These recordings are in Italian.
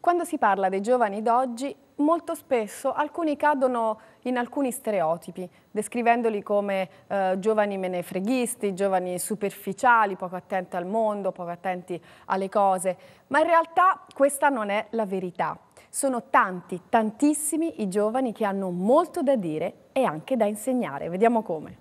Quando si parla dei giovani d'oggi, molto spesso alcuni cadono in alcuni stereotipi, descrivendoli come eh, giovani menefreghisti, giovani superficiali, poco attenti al mondo, poco attenti alle cose, ma in realtà questa non è la verità. Sono tanti, tantissimi i giovani che hanno molto da dire e anche da insegnare. Vediamo come.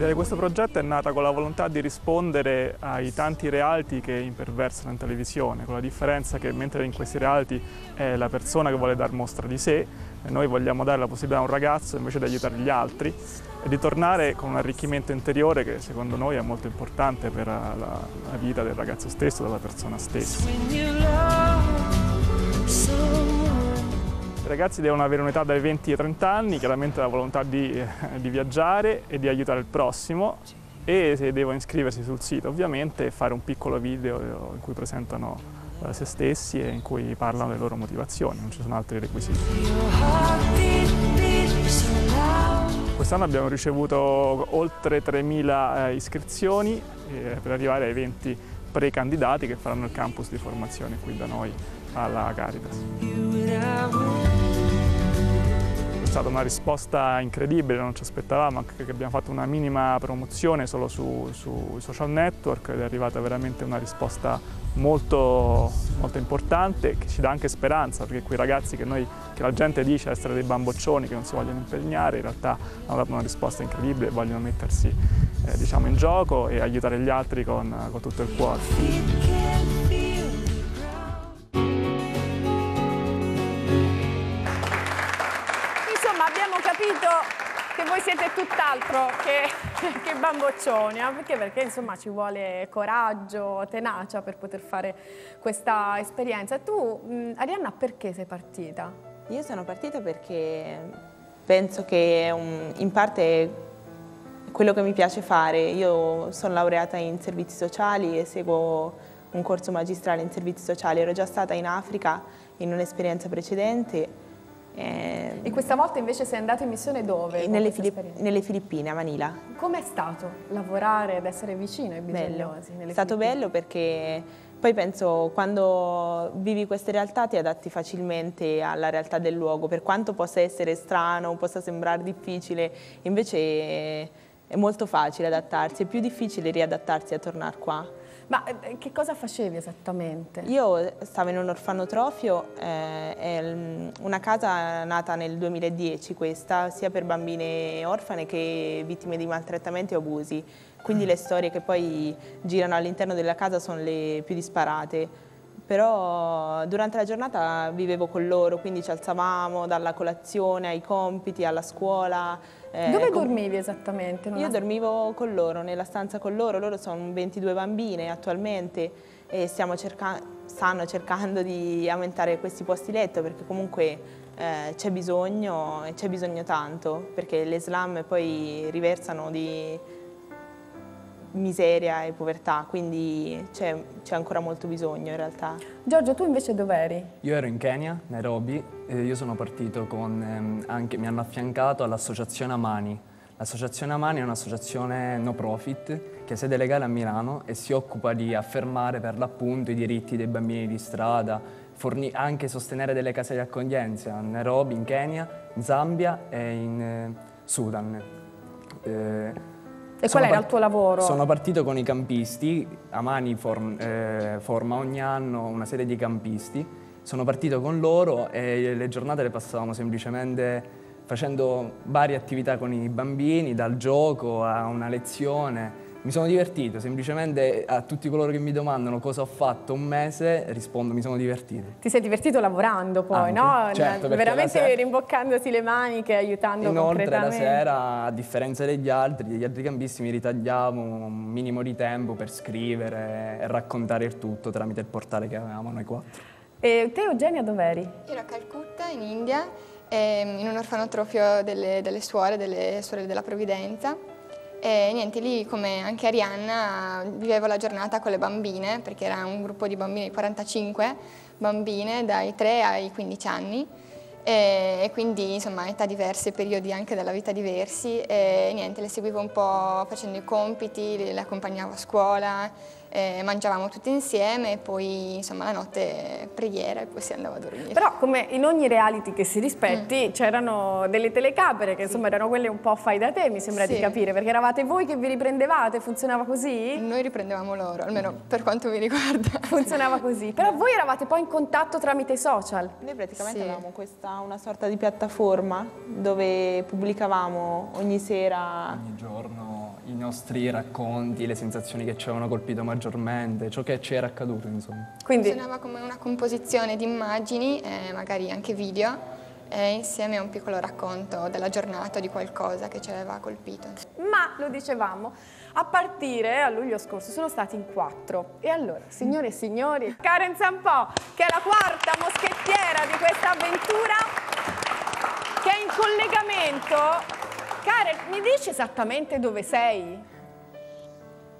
L'idea di questo progetto è nata con la volontà di rispondere ai tanti reality che imperversano in televisione, con la differenza che mentre in questi reality è la persona che vuole dar mostra di sé, noi vogliamo dare la possibilità a un ragazzo invece di aiutare gli altri e di tornare con un arricchimento interiore che secondo noi è molto importante per la, la vita del ragazzo stesso, della persona stessa. Ragazzi devono avere un'età dai 20 ai 30 anni, chiaramente la volontà di, di viaggiare e di aiutare il prossimo e se devono iscriversi sul sito ovviamente e fare un piccolo video in cui presentano eh, se stessi e in cui parlano delle loro motivazioni, non ci sono altri requisiti. Quest'anno abbiamo ricevuto oltre 3.000 eh, iscrizioni eh, per arrivare ai 20 precandidati che faranno il campus di formazione qui da noi alla Caritas stata una risposta incredibile, non ci aspettavamo, anche che abbiamo fatto una minima promozione solo sui su social network ed è arrivata veramente una risposta molto, molto importante che ci dà anche speranza perché quei ragazzi che, noi, che la gente dice essere dei bamboccioni che non si vogliono impegnare in realtà hanno dato una risposta incredibile vogliono mettersi eh, diciamo, in gioco e aiutare gli altri con, con tutto il cuore. Voi siete tutt'altro che, che, bamboccioni, eh? perché? Perché insomma ci vuole coraggio, tenacia per poter fare questa esperienza. Tu, Arianna, perché sei partita? Io sono partita perché penso che um, in parte quello che mi piace fare. Io sono laureata in servizi sociali e seguo un corso magistrale in servizi sociali. Ero già stata in Africa in un'esperienza precedente eh, e questa volta invece sei andata in missione dove? Nelle, Filipp nelle, Filippine, a Manila. Com'è stato lavorare ed essere vicino ai bisognosi? È stato bello perché poi penso quando vivi queste realtà ti adatti facilmente alla realtà del luogo, per quanto possa essere strano, possa sembrare difficile, invece è molto facile adattarsi, è più difficile riadattarsi a tornare qua. Ma eh, che cosa facevi esattamente? Io stavo in un orfanotrofio, eh, è una casa nata nel 2010 questa, sia per bambine orfane che vittime di maltrattamenti o abusi. Quindi le storie che poi girano all'interno della casa sono le più disparate. Però durante la giornata vivevo con loro, quindi ci alzavamo dalla colazione ai compiti, alla scuola, eh, Dove dormivi esattamente? io dormivo con loro, nella stanza con loro, loro sono 22 bambine attualmente e cerca stanno cercando di aumentare questi posti letto perché comunque eh, c'è bisogno e c'è bisogno tanto perché le slam poi riversano di miseria e povertà, quindi c'è, ancora molto bisogno in realtà. Giorgio, tu invece dov'eri? Io ero in Kenya, Nairobi, e io sono partito con, ehm, anche, mi hanno affiancato all'associazione Amani. L'associazione Amani è un'associazione no profit che ha sede legale a Milano e si occupa di affermare per l'appunto i diritti dei bambini di strada, anche sostenere delle case di accoglienza a Nairobi, in Kenya, in Zambia e in eh, Sudan. Eh, e qual era il tuo lavoro? Sono partito con i campisti, Amani form, eh, forma ogni anno una serie di campisti, sono partito con loro e le giornate le passavamo semplicemente facendo varie attività con i bambini, dal gioco a una lezione, mi sono divertito, semplicemente a tutti coloro che mi domandano cosa ho fatto un mese rispondo mi sono divertito. Ti sei divertito lavorando poi, Anche. no? Certo, Veramente sera... rimboccandosi le maniche, aiutando Inoltre la sera, a differenza degli altri, degli altri campisti, mi ritagliavo un minimo di tempo per scrivere e raccontare il tutto tramite il portale che avevamo noi quattro. E te Eugenia dov'eri? Io ero a Calcutta, in India, ehm, in un orfanotrofio delle, delle suore, delle suore della Provvidenza e niente, lì come anche Arianna vivevo la giornata con le bambine, perché era un gruppo di bambini, 45 bambine dai 3 ai 15 anni. e, e quindi insomma età diverse, periodi anche della vita diversi e niente, le seguivo un po' facendo i compiti, le, le accompagnavo a scuola eh, mangiavamo tutti insieme e poi insomma la notte preghiera e poi si andava a dormire. Però come in ogni reality che si rispetti mm. c'erano delle telecamere che sì. insomma erano quelle un po' fai da te mi sembra sì. di capire perché eravate voi che vi riprendevate, funzionava così? Noi riprendevamo loro, almeno per quanto mi riguarda. Funzionava così, però voi eravate poi in contatto tramite i social? Noi praticamente sì. avevamo questa una sorta di piattaforma dove pubblicavamo ogni sera... Ogni giorno i nostri racconti, le sensazioni che ci avevano colpito maggiormente, ciò che ci era accaduto insomma. Quindi funzionava come una composizione di immagini, eh, magari anche video, e insieme a un piccolo racconto della giornata di qualcosa che ci aveva colpito. Ma, lo dicevamo, a partire a luglio scorso sono stati in quattro. E allora, signore e signori, Karen Zampò, che è la quarta moschettiera di questa avventura, che è in collegamento Karen, mi dici esattamente dove sei?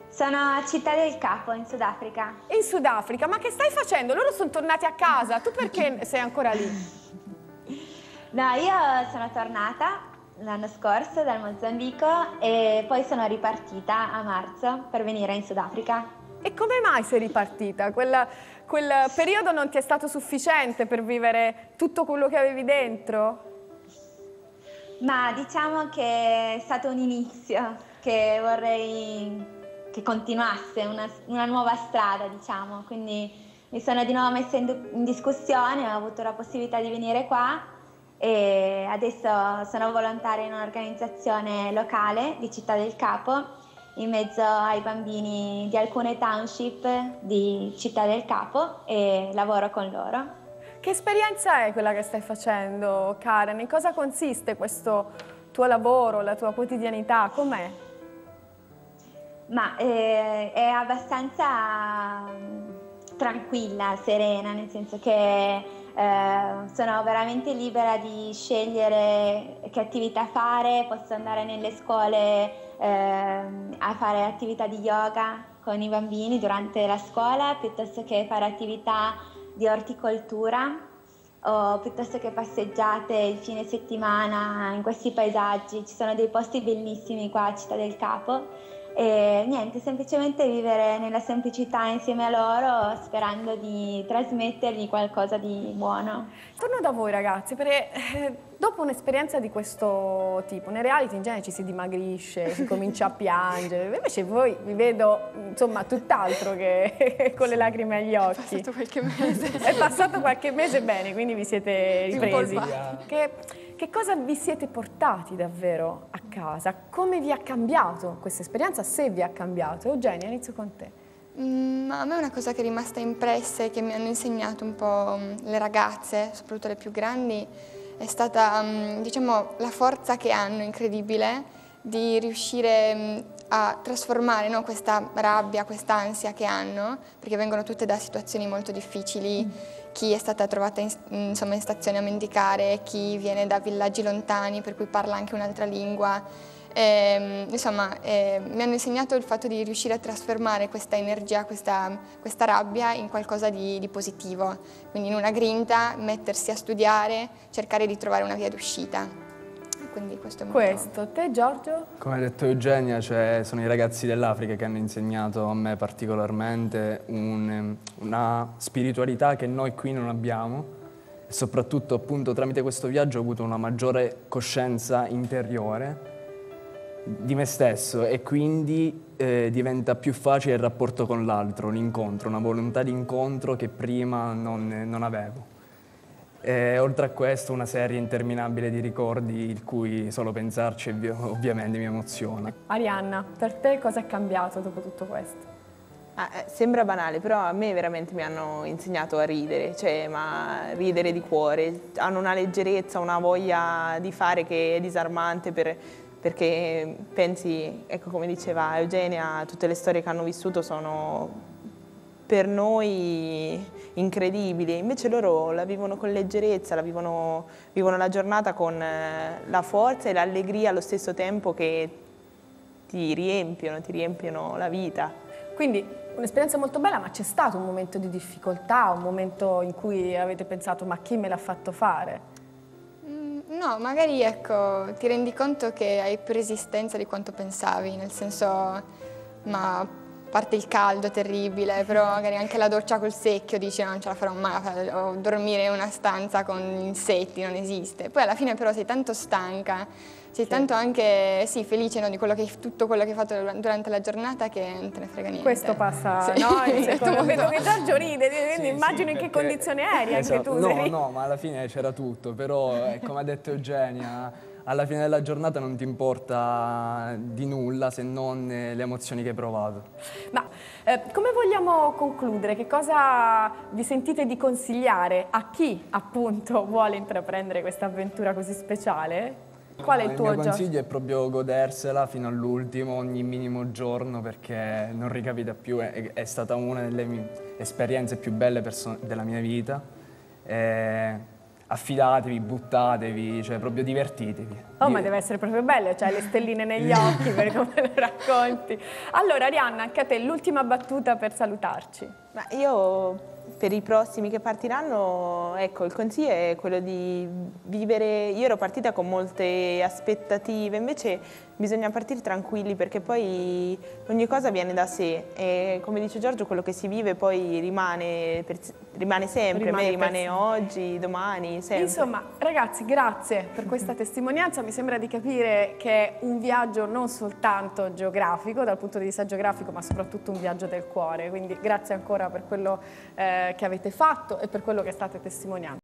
Sono a Città del Capo, in Sudafrica. In Sudafrica? Ma che stai facendo? Loro sono tornati a casa, tu perché sei ancora lì? No, io sono tornata l'anno scorso dal Mozambico e poi sono ripartita a marzo per venire in Sudafrica. E come mai sei ripartita? Quella, quel periodo non ti è stato sufficiente per vivere tutto quello che avevi dentro? Ma diciamo che è stato un inizio che vorrei che continuasse una, una nuova strada, diciamo, quindi mi sono di nuovo messa in, in discussione, ho avuto la possibilità di venire qua e adesso sono volontaria in un'organizzazione locale di Città del Capo in mezzo ai bambini di alcune township di Città del Capo e lavoro con loro. Che esperienza è quella che stai facendo, Karen? In cosa consiste questo tuo lavoro, la tua quotidianità? Com'è? Ma eh, è abbastanza mm, tranquilla, serena, nel senso che eh, sono veramente libera di scegliere che attività fare, posso andare nelle scuole eh, a fare attività di yoga con i bambini durante la scuola piuttosto che fare attività di orticoltura o piuttosto che passeggiate il fine settimana in questi paesaggi. Ci sono dei posti bellissimi qua a Città del Capo e niente, semplicemente vivere nella semplicità insieme a loro sperando di trasmettergli qualcosa di buono. Torno da voi ragazzi, perché eh, dopo un'esperienza di questo tipo, nei reality in genere ci si dimagrisce, si comincia a piangere, invece voi vi vedo insomma tutt'altro che con le lacrime agli occhi. È passato qualche mese. È passato qualche mese bene, quindi vi siete ripresi. Che, che cosa vi siete portati davvero a casa? Come vi ha cambiato questa esperienza, se vi ha cambiato? Eugenia, inizio con te. Mm, a me una cosa che è rimasta impressa e che mi hanno insegnato un po' mm, le ragazze, soprattutto le più grandi, è stata mm, diciamo, la forza che hanno incredibile di riuscire a trasformare no, questa rabbia, questa ansia che hanno, perché vengono tutte da situazioni molto difficili. Mm chi è stata trovata in, insomma, in stazione a mendicare, chi viene da villaggi lontani per cui parla anche un'altra lingua. E, ehm, insomma, eh, mi hanno insegnato il fatto di riuscire a trasformare questa energia, questa, questa rabbia in qualcosa di, di, positivo, quindi in una grinta, mettersi a studiare, cercare di trovare una via d'uscita quindi questo è molto... Questo, te Giorgio? Come ha detto Eugenia, cioè, sono i ragazzi dell'Africa che hanno insegnato a me particolarmente un, una spiritualità che noi qui non abbiamo e soprattutto appunto tramite questo viaggio ho avuto una maggiore coscienza interiore di me stesso e quindi eh, diventa più facile il rapporto con l'altro, l'incontro, una volontà di incontro che prima non, non avevo. E oltre a questo una serie interminabile di ricordi il cui solo pensarci ovviamente mi emoziona. Arianna, per te cosa è cambiato dopo tutto questo? Ah, eh, sembra banale, però a me veramente mi hanno insegnato a ridere, cioè ma ridere di cuore, hanno una leggerezza, una voglia di fare che è disarmante per, perché pensi, ecco come diceva Eugenia, tutte le storie che hanno vissuto sono per noi incredibili, invece loro la vivono con leggerezza, la vivono, vivono la giornata con eh, la forza e l'allegria allo stesso tempo che ti riempiono, ti riempiono la vita. Quindi un'esperienza molto bella, ma c'è stato un momento di difficoltà, un momento in cui avete pensato ma chi me l'ha fatto fare? No, magari ecco, ti rendi conto che hai più resistenza di quanto pensavi, nel senso, ma parte il caldo terribile, però magari anche la doccia col secchio dici no, non ce la farò mai, o dormire in una stanza con insetti non esiste. Poi alla fine però sei tanto stanca sei sì. tanto anche sì, felice no, di quello che, tutto quello che hai fatto durante la giornata che non te ne frega niente. Questo passa, sì. no? Secondo, vedo che Giorgio ride, quindi sì, immagino in che condizione eri esatto. anche tu. No, sei... no, ma alla fine c'era tutto, però eh, come ha detto Eugenia, alla fine della giornata non ti importa di nulla se non le emozioni che hai provato. Ma eh, come vogliamo concludere? Che cosa vi sentite di consigliare a chi appunto vuole intraprendere questa avventura così speciale? Qual è il tuo gioco? Il mio consiglio è proprio godersela fino all'ultimo, ogni minimo giorno, perché non ricapita più. È, è stata una delle mie esperienze più belle della mia vita. E affidatevi, buttatevi, cioè proprio divertitevi. Oh, ma deve essere proprio bello, cioè le stelline negli occhi per come lo racconti. Allora, Arianna, anche a te l'ultima battuta per salutarci. Ma io per i prossimi che partiranno, ecco, il consiglio è quello di vivere, io ero partita con molte aspettative, invece bisogna partire tranquilli perché poi ogni cosa viene da sé. E come dice Giorgio quello che si vive poi rimane, per, rimane sempre, rimane, me rimane oggi, domani, sempre. Insomma ragazzi grazie per questa testimonianza, mi sembra di capire che è un viaggio non soltanto geografico dal punto di vista geografico ma soprattutto un viaggio del cuore, quindi grazie ancora per quello eh, che avete fatto e per quello che state testimoniando.